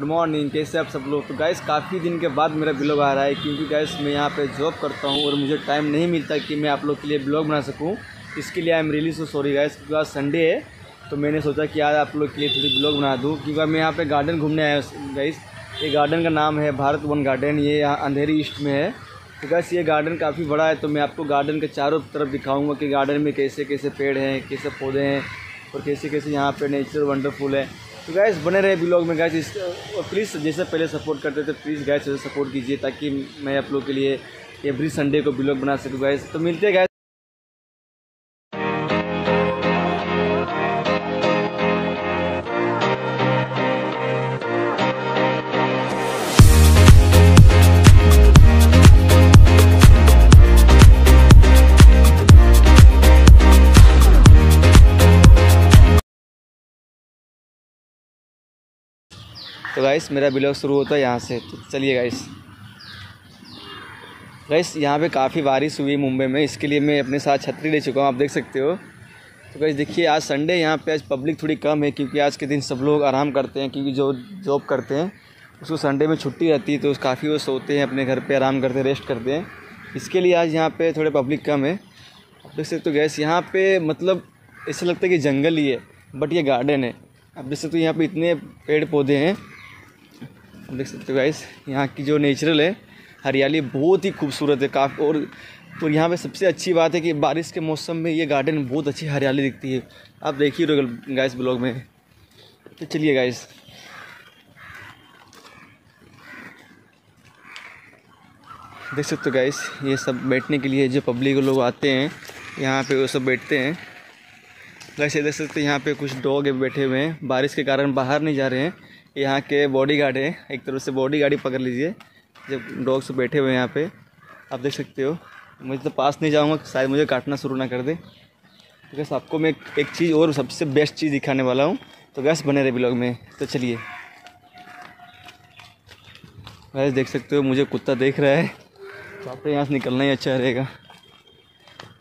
Good morning कैसे आप सब लोग? तो गैस काफ़ी दिन के बाद मेरा ब्लॉग आ रहा है क्योंकि गैस मैं यहाँ पे जॉब करता हूँ और मुझे टाइम नहीं मिलता कि मैं आप लोग के लिए ब्लॉग बना सकूँ। इसके लिए I am really so sorry guys क्योंकि आज संडे है तो मैंने सोचा कि आज आप लोग के लिए थोड़ी ब्लॉग बना दूँ। क्योंकि मैं यहाँ पर गार्डन घूमने आया गैस ये गार्डन का नाम है भारत वन गार्डन ये यहाँ अंधेरी ईस्ट में है। तो गैस ये गार्डन काफ़ी बड़ा है तो मैं आपको गार्डन के चारों तरफ़ दिखाऊँगा कि गार्डन में कैसे कैसे पेड़ हैं, कैसे पौधे हैं और कैसे कैसे यहाँ पर नेचर वंडरफुल है। तो गैस बने रहे ब्लॉग में गैस प्लीज़ जैसे पहले सपोर्ट करते थे प्लीज़ गैस सपोर्ट कीजिए, ताकि मैं आप लोग के लिए एवरी संडे को ब्लॉग बना सकूँ गैस तो मिलते गैस तो गाइस मेरा ब्लॉग शुरू होता है यहाँ से। तो चलिए गाइस गाइस यहाँ पे काफ़ी बारिश हुई मुंबई में, इसके लिए मैं अपने साथ छतरी ले चुका हूँ, आप देख सकते हो। तो गाइस देखिए, आज संडे यहाँ पे आज पब्लिक थोड़ी कम है, क्योंकि आज के दिन सब लोग आराम करते हैं, क्योंकि जो जॉब करते हैं, उसको संडे में छुट्टी रहती है तो उस काफ़ी वो सोते हैं, अपने घर पर आराम करते हैं रेस्ट करते हैं। इसके लिए आज यहाँ पर थोड़े पब्लिक कम है। आप देख सकते हो गैस यहाँ पे मतलब ऐसा लगता है कि जंगल ही है बट ये गार्डन है। देख सकते हो, यहाँ पे इतने पेड़ पौधे हैं देख सकते हो गाइस यहाँ की जो नेचुरल है, हरियाली बहुत ही खूबसूरत है, काफ़ी और तो यहाँ पे सबसे अच्छी बात है कि बारिश के मौसम में ये गार्डन बहुत अच्छी हरियाली दिखती है। आप देखिए गाइस ब्लॉग में। तो चलिए गाइस देख सकते हो गाइस ये सब बैठने के लिए जो पब्लिक लोग आते हैं, यहाँ पे वो सब बैठते हैं। वैसे देख सकते हैं, यहाँ पे कुछ डॉग बैठे हुए हैं। बारिश के कारण बाहर नहीं जा रहे हैं। यहाँ के बॉडी गार्ड है। एक तरफ़ से बॉडी गार्ड ही पकड़ लीजिए। जब डॉग्स बैठे हुए हैं यहाँ पे, आप देख सकते हो। मुझे तो पास नहीं जाऊँगा, शायद मुझे काटना शुरू ना कर दे। तो गैस आपको मैं एक चीज़ और सबसे बेस्ट चीज़ दिखाने वाला हूँ। तो गैस बने रहे ब्लॉग में। तो चलिए। गैस देख सकते हो, मुझे कुत्ता देख रहा है। तो आपको यहाँ से निकलना ही अच्छा रहेगा।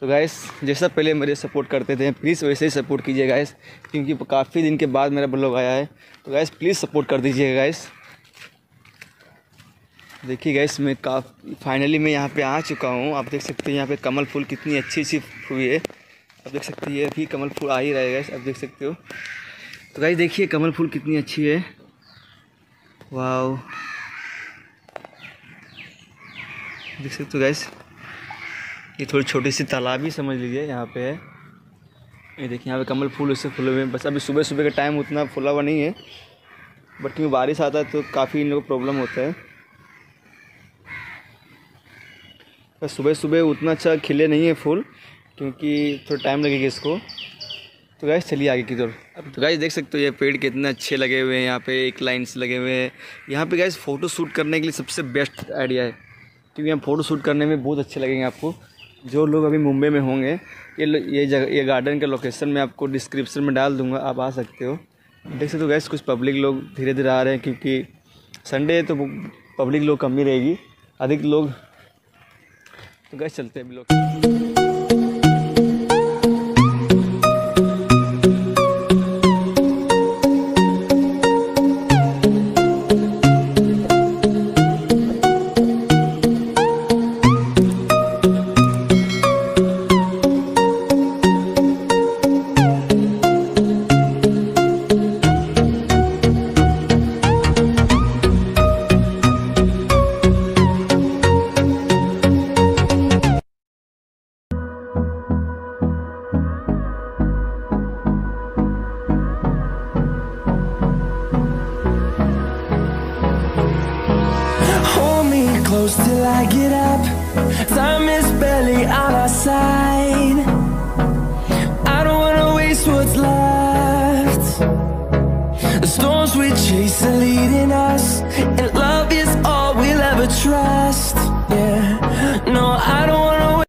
तो गैस जैसा पहले मेरे सपोर्ट करते थे प्लीज़ वैसे ही सपोर्ट कीजिए गैस क्योंकि काफ़ी दिन के बाद मेरा ब्लॉग आया है। तो गैस प्लीज़ सपोर्ट कर दीजिएगा गैस देखिए गैस मैं काफ़ी फाइनली मैं यहाँ पे आ चुका हूँ। आप देख सकते हैं यहाँ पे कमल फूल कितनी अच्छी अच्छी हुई है। आप देख सकते हैं, ये भी कमल फूल आ ही रहा है गैस आप देख सकते हो। तो गैस देखिए कमल फूल कितनी अच्छी है। वाह देख सकते हो गैस ये थोड़ी छोटी सी तालाब ही समझ लीजिए, यहाँ पे है। ये देखिए, यहाँ पे कमल फूल उससे फूले हुए हैं। बस अभी सुबह सुबह का टाइम उतना फुला हुआ नहीं है। बट क्योंकि बारिश आता है तो काफ़ी इन लोगों को प्रॉब्लम होता है। बस सुबह सुबह उतना अच्छा खिले नहीं है फूल, क्योंकि थोड़ा टाइम लगेगा इसको। तो गैस चलिए आगे की तरफ़। तो गैस देख सकते हो ये पेड़ कितने अच्छे लगे हुए हैं। यहाँ पे एक लाइन से लगे हुए हैं। यहाँ पे गैस फ़ोटो शूट करने के लिए सबसे बेस्ट आइडिया है। क्योंकि यहाँ फ़ोटो शूट करने में बहुत अच्छे लगेंगे आपको। जो लोग अभी मुंबई में होंगे, ये ये जगह ये गार्डन के लोकेशन मैं आपको डिस्क्रिप्शन में डाल दूँगा, आप आ सकते हो। देख सकते हो गैस कुछ पब्लिक लोग धीरे धीरे आ रहे हैं क्योंकि संडे तो पब्लिक लोग कम ही रहेगी, अधिक लोग तो गैस चलते हैं अभी लोग। Are leading us, and love is all we'll ever trust. Yeah, no, I don't wanna.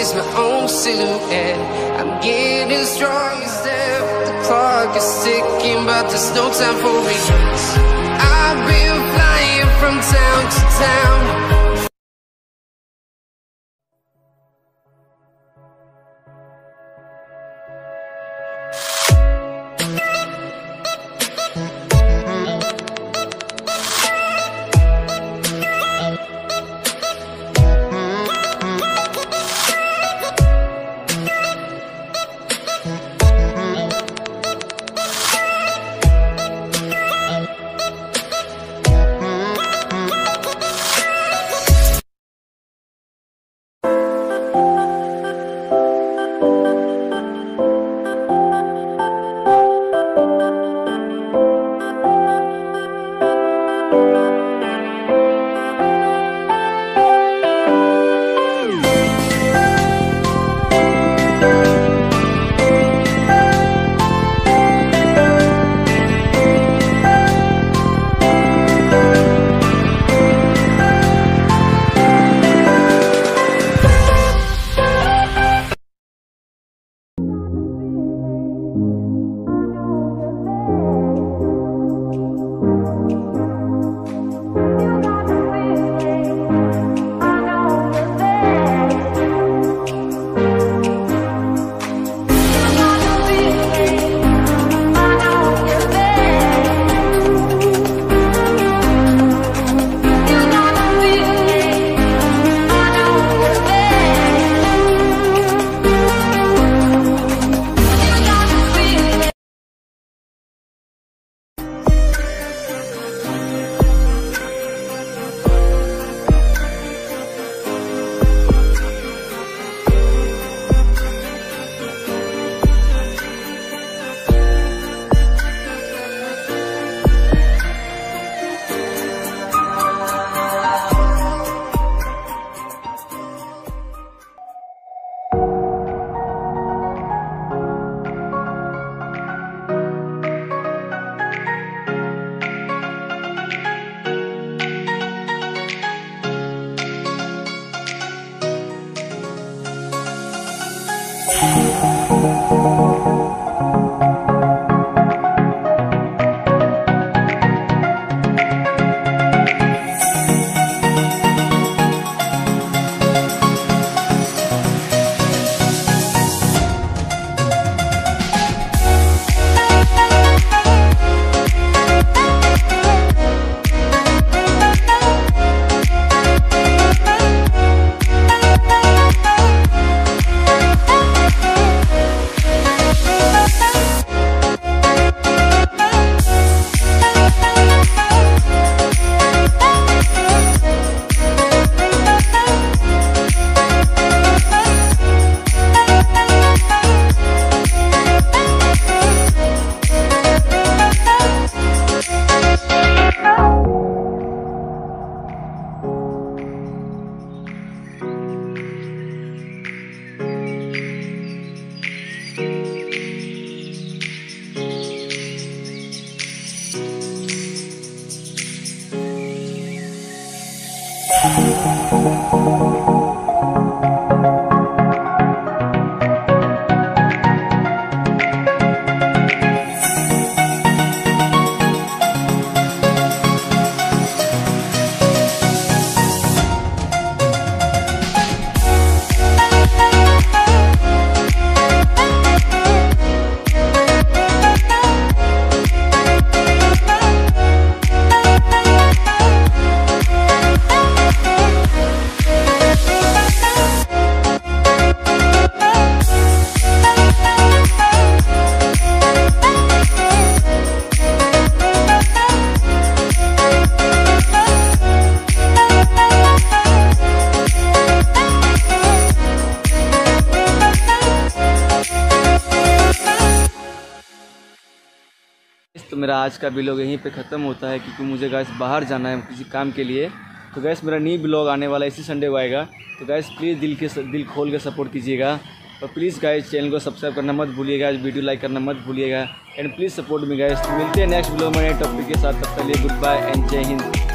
Is my own silhouette. I'm getting stronger, step. The clock is ticking, but there's no time for regrets. I've been flying from town to town. तो मेरा आज का blog यहीं पे ख़त्म होता है क्योंकि मुझे गैस बाहर जाना है किसी काम के लिए। तो गैस मेरा न्यू ब्लॉग आने वाला इसी संडे को आएगा। तो गैस प्लीज़ दिल के दिल खोल के सपोर्ट कीजिएगा। और प्लीज़ गाइस चैनल को सब्सक्राइब करना मत भूलिएगा। वीडियो लाइक करना मत भूलिएगा। And please support me guys मिलते हैं नेक्स्ट ब्लॉग में नए टॉपिक के साथ। तब तक लिए गुड बाय एंड जय हिंद।